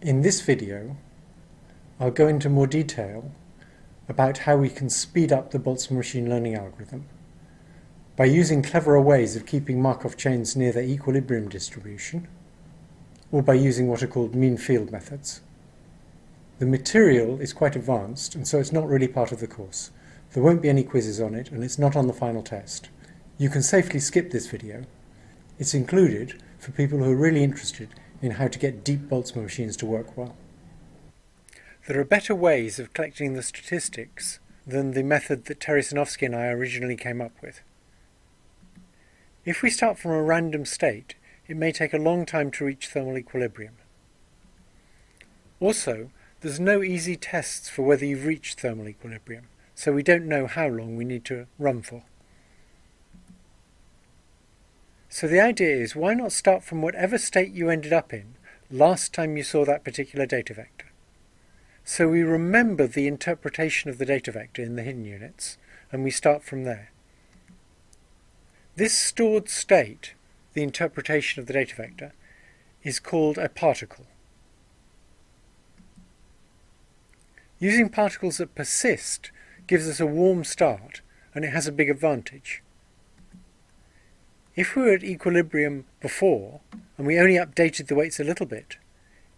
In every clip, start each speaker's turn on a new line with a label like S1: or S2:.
S1: In this video, I'll go into more detail about how we can speed up the Boltzmann machine learning algorithm by using cleverer ways of keeping Markov chains near their equilibrium distribution, or by using what are called mean field methods. The material is quite advanced, and so it's not really part of the course. There won't be any quizzes on it, and it's not on the final test. You can safely skip this video. It's included for people who are really interested in how to get deep Boltzmann machines to work well. There are better ways of collecting the statistics than the method that Terry Sejnowski and I originally came up with. If we start from a random state, it may take a long time to reach thermal equilibrium. Also, there's no easy tests for whether you've reached thermal equilibrium, so we don't know how long we need to run for. So the idea is, why not start from whatever state you ended up in last time you saw that particular data vector? So we remember the interpretation of the data vector in the hidden units, and we start from there. This stored state, the interpretation of the data vector, is called a particle. Using particles that persist gives us a warm start, and it has a big advantage. If we were at equilibrium before, and we only updated the weights a little bit,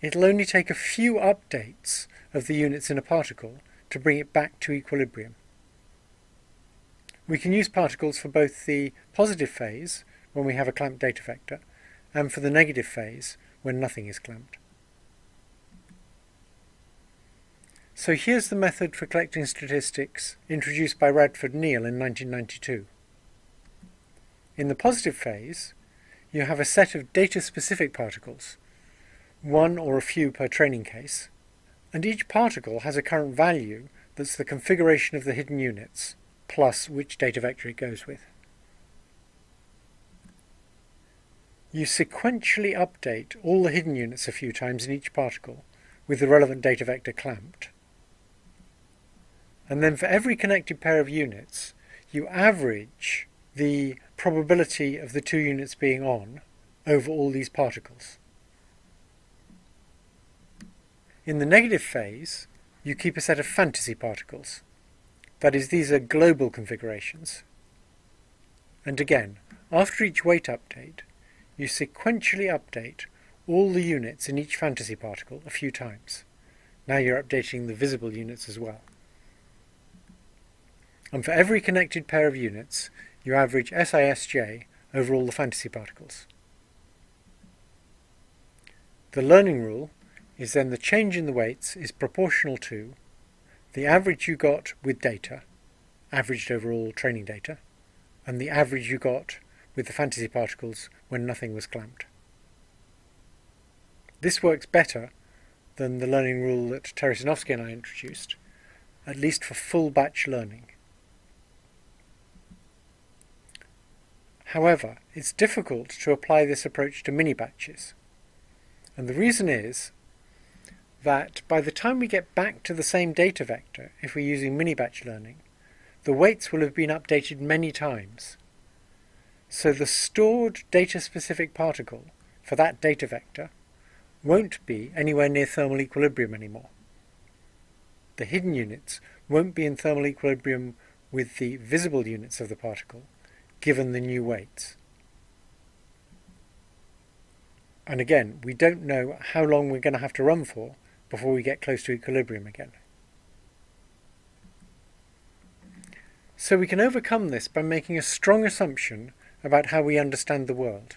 S1: it'll only take a few updates of the units in a particle to bring it back to equilibrium. We can use particles for both the positive phase, when we have a clamped data vector, and for the negative phase, when nothing is clamped. So here's the method for collecting statistics introduced by Radford Neal in 1992. In the positive phase, you have a set of data-specific particles, one or a few per training case, and each particle has a current value that's the configuration of the hidden units, plus which data vector it goes with. You sequentially update all the hidden units a few times in each particle, with the relevant data vector clamped. And then for every connected pair of units, you average the probability of the two units being on over all these particles. In the negative phase, you keep a set of fantasy particles. That is, these are global configurations. And again, after each weight update, you sequentially update all the units in each fantasy particle a few times. Now you're updating the visible units as well. And for every connected pair of units, you average SISJ over all the fantasy particles. The learning rule is then the change in the weights is proportional to the average you got with data, averaged over all training data, and the average you got with the fantasy particles when nothing was clamped. This works better than the learning rule that Terry and I introduced, at least for full batch learning. However, it's difficult to apply this approach to mini batches. And the reason is that by the time we get back to the same data vector, if we're using mini batch learning, the weights will have been updated many times. So the stored data-specific particle for that data vector won't be anywhere near thermal equilibrium anymore. The hidden units won't be in thermal equilibrium with the visible units of the particle, given the new weights. And again, we don't know how long we're going to have to run for before we get close to equilibrium again. So we can overcome this by making a strong assumption about how we understand the world.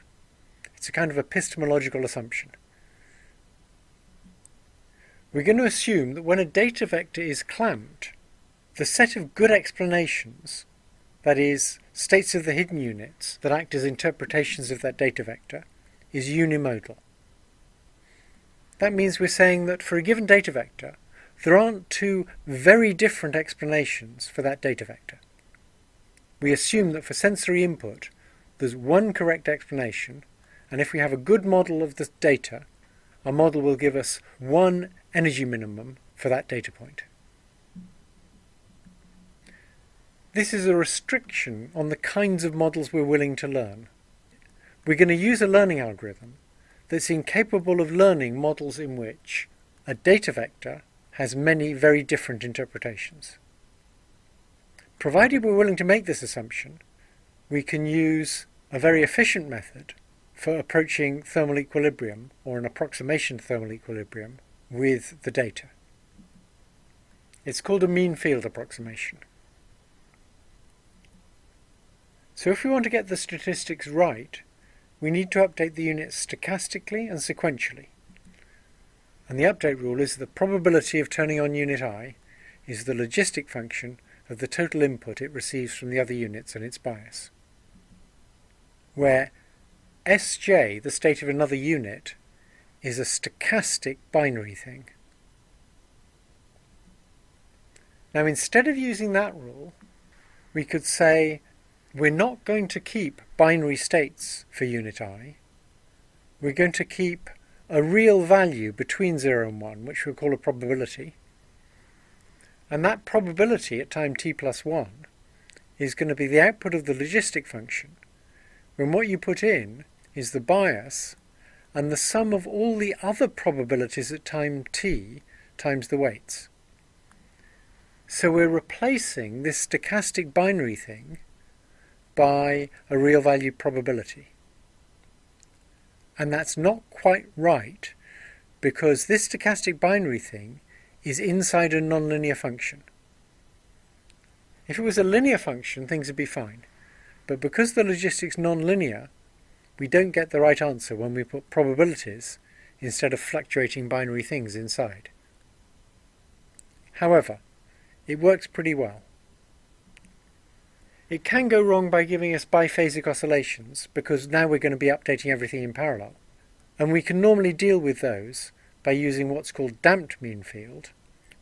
S1: It's a kind of epistemological assumption. We're going to assume that when a data vector is clamped, the set of good explanations that is, states of the hidden units that act as interpretations of that data vector, is unimodal. That means we're saying that for a given data vector, there aren't two very different explanations for that data vector. We assume that for sensory input, there's one correct explanation, and if we have a good model of the data, our model will give us one energy minimum for that data point. This is a restriction on the kinds of models we're willing to learn. We're going to use a learning algorithm that's incapable of learning models in which a data vector has many very different interpretations. Provided we're willing to make this assumption, we can use a very efficient method for approaching thermal equilibrium or an approximation to thermal equilibrium with the data. It's called a mean field approximation. So if we want to get the statistics right, we need to update the units stochastically and sequentially. And the update rule is the probability of turning on unit i is the logistic function of the total input it receives from the other units and its bias. Where Sj, the state of another unit, is a stochastic binary thing. Now instead of using that rule, we could say we're not going to keep binary states for unit i. We're going to keep a real value between 0 and 1, which we'll call a probability. And that probability at time t plus 1 is going to be the output of the logistic function, when what you put in is the bias and the sum of all the other probabilities at time t times the weights. So we're replacing this stochastic binary thing by a real value probability. And that's not quite right because this stochastic binary thing is inside a nonlinear function. If it was a linear function, things would be fine. But because the logistic's nonlinear, we don't get the right answer when we put probabilities instead of fluctuating binary things inside. However, it works pretty well. It can go wrong by giving us biphasic oscillations because now we're going to be updating everything in parallel. And we can normally deal with those by using what's called damped mean field,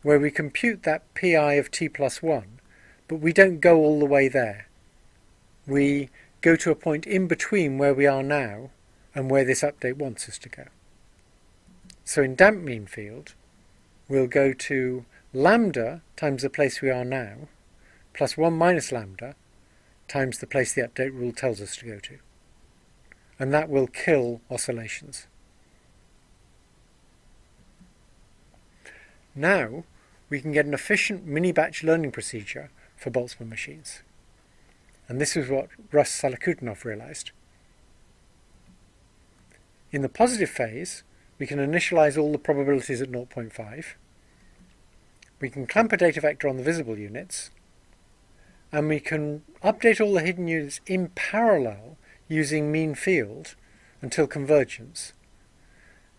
S1: where we compute that pi of t plus 1, but we don't go all the way there. We go to a point in between where we are now and where this update wants us to go. So in damped mean field, we'll go to lambda times the place we are now, plus 1 minus lambda times the place the update rule tells us to go to. And that will kill oscillations. Now we can get an efficient mini-batch learning procedure for Boltzmann machines. And this is what Russ Salakhutdinov realized. In the positive phase, we can initialize all the probabilities at 0.5, we can clamp a data vector on the visible units, and we can update all the hidden units in parallel using mean field until convergence.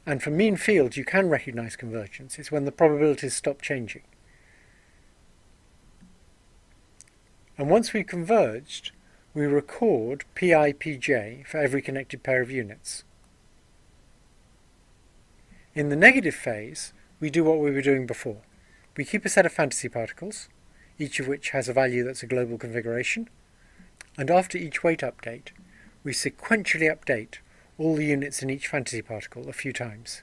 S1: And for mean field, you can recognize convergence. It's when the probabilities stop changing. And once we've converged, we record PIPJ for every connected pair of units. In the negative phase, we do what we were doing before. We keep a set of fantasy particles, each of which has a value that's a global configuration, and after each weight update, we sequentially update all the units in each fantasy particle a few times.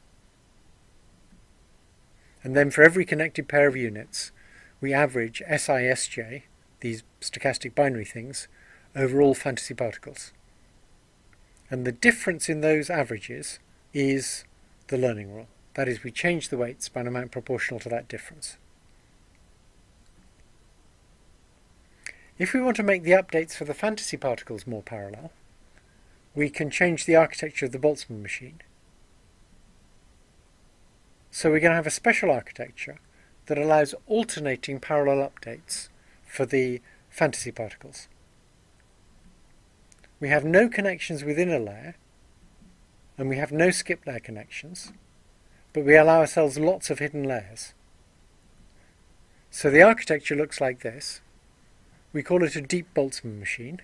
S1: And then for every connected pair of units, we average SISJ, these stochastic binary things, over all fantasy particles. And the difference in those averages is the learning rule. That is, we change the weights by an amount proportional to that difference. If we want to make the updates for the fantasy particles more parallel, we can change the architecture of the Boltzmann machine. So we're going to have a special architecture that allows alternating parallel updates for the fantasy particles. We have no connections within a layer, and we have no skip layer connections, but we allow ourselves lots of hidden layers. So the architecture looks like this. We call it a deep Boltzmann machine.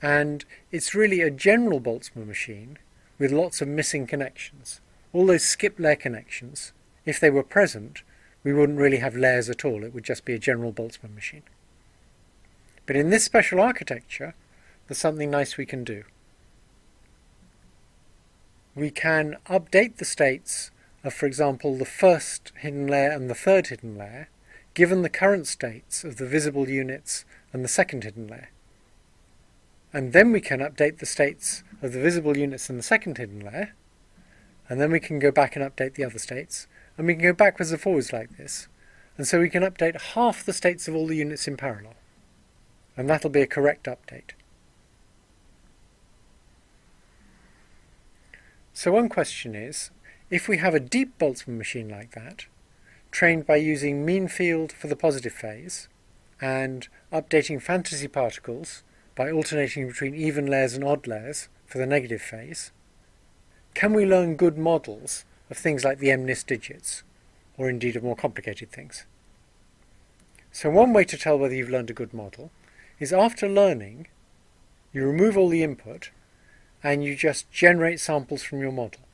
S1: And it's really a general Boltzmann machine with lots of missing connections. All those skip layer connections, if they were present, we wouldn't really have layers at all. It would just be a general Boltzmann machine. But in this special architecture, there's something nice we can do we can update the states of, for example, the first hidden layer and the third hidden layer, given the current states of the visible units and the second hidden layer. And then we can update the states of the visible units and the second hidden layer, and then we can go back and update the other states, and we can go backwards and forwards like this, and so we can update half the states of all the units in parallel, and that'll be a correct update. So one question is, if we have a deep Boltzmann machine like that, trained by using mean field for the positive phase, and updating fantasy particles by alternating between even layers and odd layers for the negative phase, can we learn good models of things like the MNIST digits, or indeed of more complicated things? So one way to tell whether you've learned a good model is after learning, you remove all the input and you just generate samples from your model.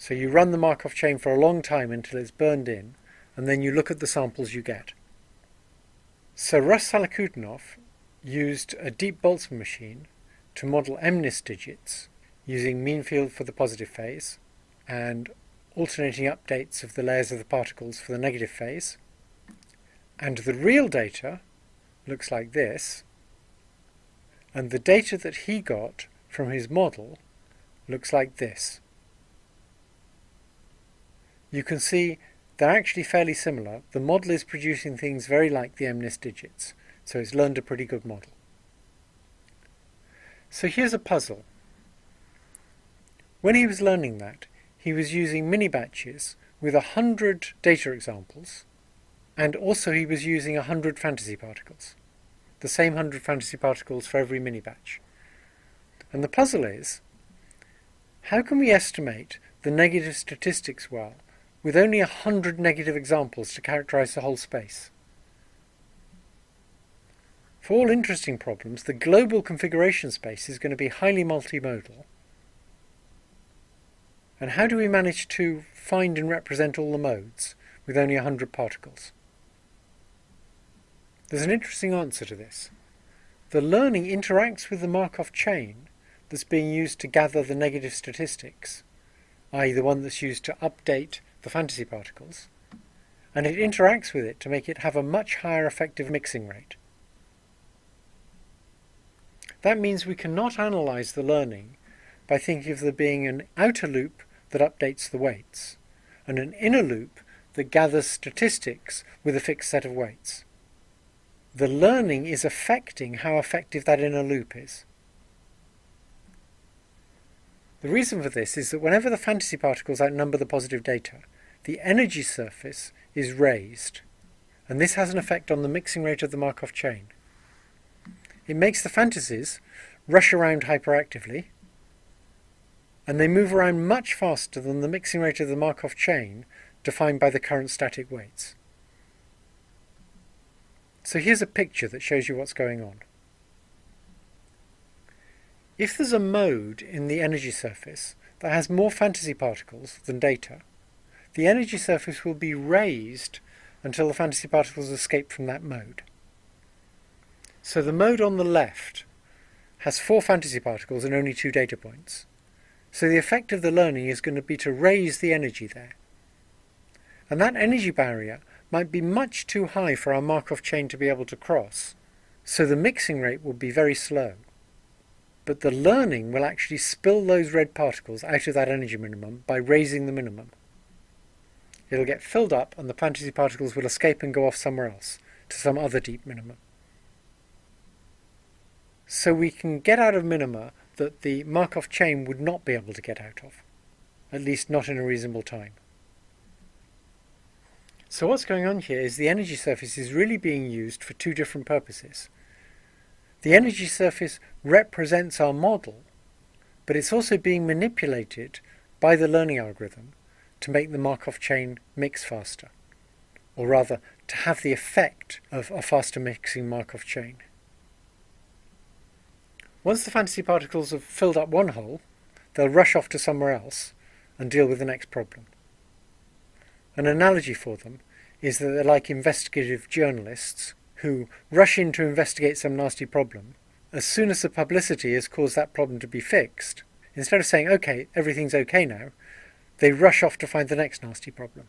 S1: So you run the Markov chain for a long time until it's burned in, and then you look at the samples you get. So Russ Salakhutdinov used a deep Boltzmann machine to model MNIST digits using mean field for the positive phase and alternating updates of the layers of the particles for the negative phase. And the real data looks like this, and the data that he got from his model looks like this. You can see they're actually fairly similar. The model is producing things very like the MNIST digits, so it's learned a pretty good model. So here's a puzzle. When he was learning that, he was using mini batches with a hundred data examples, and also he was using a hundred fantasy particles. The same hundred fantasy particles for every mini batch. And the puzzle is, how can we estimate the negative statistics well with only a hundred negative examples to characterize the whole space? For all interesting problems, the global configuration space is going to be highly multimodal. And how do we manage to find and represent all the modes with only a hundred particles? There's an interesting answer to this. The learning interacts with the Markov chain that's being used to gather the negative statistics, i.e. the one that's used to update the fantasy particles, and it interacts with it to make it have a much higher effective mixing rate. That means we cannot analyze the learning by thinking of there being an outer loop that updates the weights, and an inner loop that gathers statistics with a fixed set of weights. The learning is affecting how effective that inner loop is. The reason for this is that whenever the fantasy particles outnumber the positive data, the energy surface is raised, and this has an effect on the mixing rate of the Markov chain. It makes the fantasies rush around hyperactively, and they move around much faster than the mixing rate of the Markov chain defined by the current static weights. So here's a picture that shows you what's going on. If there's a mode in the energy surface that has more fantasy particles than data, the energy surface will be raised until the fantasy particles escape from that mode. So the mode on the left has four fantasy particles and only two data points. So the effect of the learning is going to be to raise the energy there. And that energy barrier might be much too high for our Markov chain to be able to cross, so the mixing rate will be very slow but the learning will actually spill those red particles out of that energy minimum by raising the minimum. It'll get filled up and the fantasy particles will escape and go off somewhere else, to some other deep minimum. So we can get out of minima that the Markov chain would not be able to get out of, at least not in a reasonable time. So what's going on here is the energy surface is really being used for two different purposes. The energy surface represents our model, but it's also being manipulated by the learning algorithm to make the Markov chain mix faster, or rather, to have the effect of a faster mixing Markov chain. Once the fantasy particles have filled up one hole, they'll rush off to somewhere else and deal with the next problem. An analogy for them is that they're like investigative journalists who rush in to investigate some nasty problem, as soon as the publicity has caused that problem to be fixed, instead of saying, okay, everything's okay now, they rush off to find the next nasty problem.